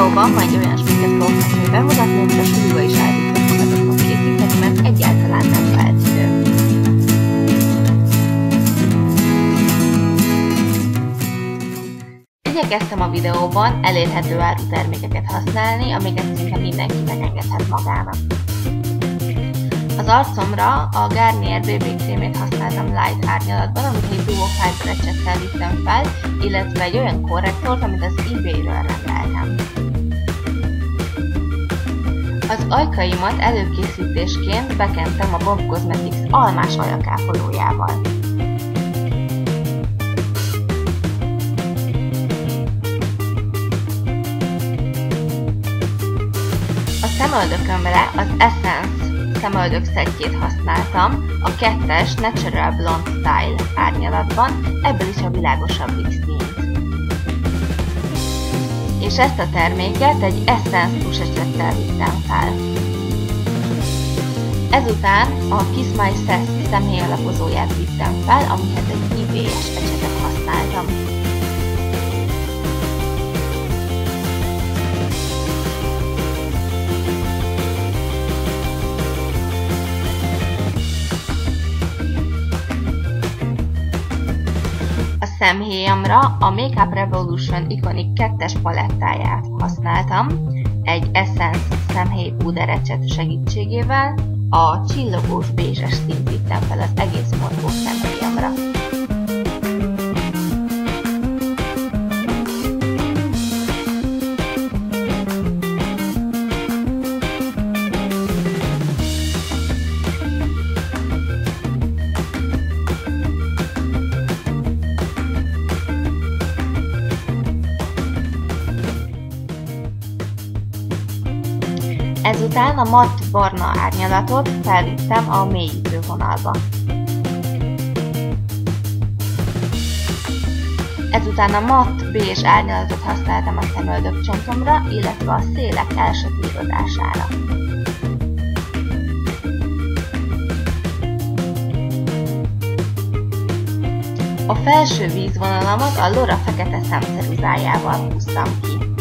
videóban majd olyasmiket fogok tudni bemutatni, amit a súlyba is a magatoknak készíteni, mert egyáltalán nem vált idő. Igyekeztem a videóban elérhető áru termékeket használni, amiket szinte mindenki megengedhet magának. Az arcomra a Garnier BB krémét használtam light árnyalatban, amit egy Duo Fiber vittem fel, illetve egy olyan korrektort, amit az eBay-ről rendeltem. Az ajkaimat előkészítésként bekentem a Bob Cosmetics almás ajakápolójával. A szemöldökömre az Essence szemöldök szettjét használtam, a kettes Natural Blonde Style árnyalatban, ebből is a világosabb színt. És ezt a terméket egy Essence tusecsettel vittem fel. Ezután a Kiss My Sass személy alapozóját vittem fel, amihez egy IBS ecsetet használtam. Szemhéjamra a Makeup Revolution Iconic 2-es palettáját használtam, egy Essence szemhéj púderecset segítségével, a csillogós bézses színt Ezután a matt barna árnyalatot felvittem a mélyítő vonalba. Ezután a matt bézs árnyalatot használtam a szemöldök csontomra, illetve a szélek elsötétodására. A felső vízvonalamat a Lora fekete szemceruzájával húztam ki.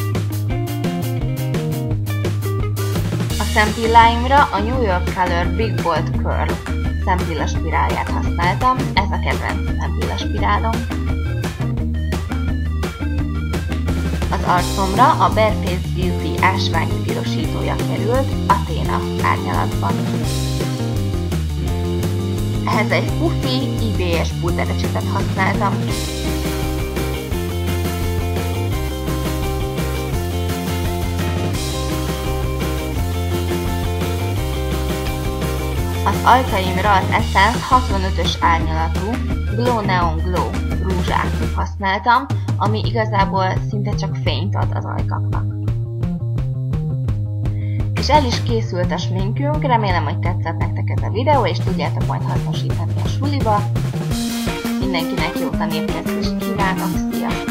Szempilláimra a New York Color Big Bold Curl szempilla spirálját használtam, ez a kedvenc szempilla spirálom. Az arcomra a Bareface Beauty ásványi pirosítója került Athena árnyalatban. Ehhez egy puffy IBS pulderecsetet használtam. Az ajkaimra az Essence 65-ös árnyalatú Glow Neon Glow rúzsát használtam, ami igazából szinte csak fényt ad az ajkaknak. És el is készült a sminkünk, remélem, hogy tetszett nektek ez a videó, és tudjátok majd hasznosítani a suliba. Mindenkinek jó tanévkezést kívánok, sziasztok!